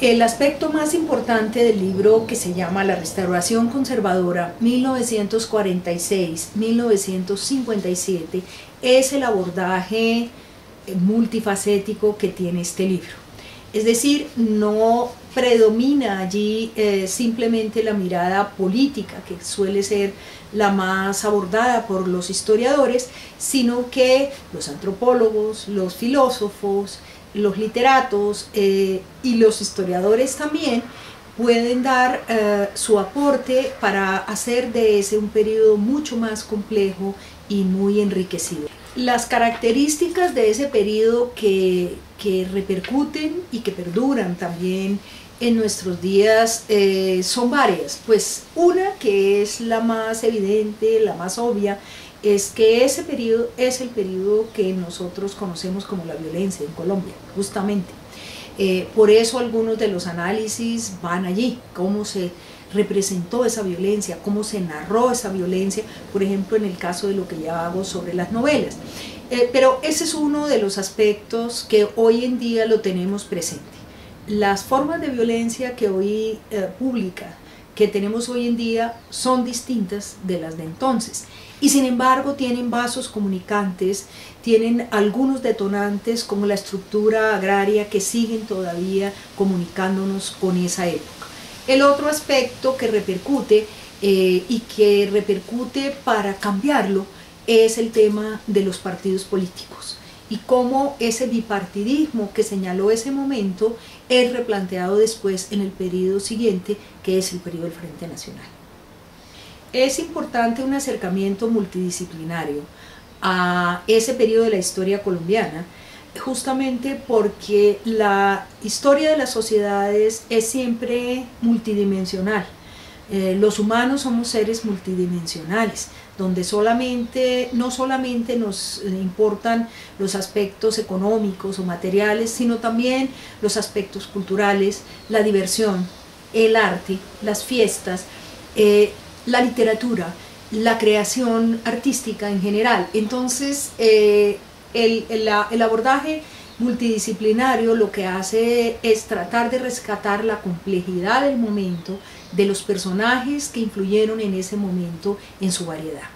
El aspecto más importante del libro que se llama La Restauración Conservadora 1946-1957 es el abordaje multifacético que tiene este libro. Es decir, no predomina allí eh, simplemente la mirada política, que suele ser la más abordada por los historiadores, sino que los antropólogos, los filósofos, los literatos eh, y los historiadores también pueden dar eh, su aporte para hacer de ese un periodo mucho más complejo y muy enriquecido. Las características de ese periodo que, repercuten y que perduran también en nuestros días eh, son varias. Pues una que es la más evidente, la más obvia, es que ese periodo es el periodo que nosotros conocemos como la violencia en Colombia, justamente. Eh, por eso algunos de los análisis van allí, cómo se representó esa violencia, cómo se narró esa violencia, por ejemplo en el caso de lo que ya hago sobre las novelas. Eh, pero ese es uno de los aspectos que hoy en día lo tenemos presente. Las formas de violencia que hoy eh, que tenemos hoy en día, son distintas de las de entonces. Y sin embargo tienen vasos comunicantes, tienen algunos detonantes como la estructura agraria que siguen todavía comunicándonos con esa época. El otro aspecto que repercute eh, y que repercute para cambiarlo es el tema de los partidos políticos y cómo ese bipartidismo que señaló ese momento es replanteado después en el periodo siguiente, que es el periodo del Frente Nacional. Es importante un acercamiento multidisciplinario a ese periodo de la historia colombiana, justamente porque la historia de las sociedades es siempre multidimensional. Eh, los humanos somos seres multidimensionales, donde solamente, no solamente nos importan los aspectos económicos o materiales, sino también los aspectos culturales, la diversión, el arte, las fiestas, eh, la literatura, la creación artística en general. Entonces, eh, el, abordaje multidisciplinario lo que hace es tratar de rescatar la complejidad del momento, de los personajes que influyeron en ese momento en su variedad.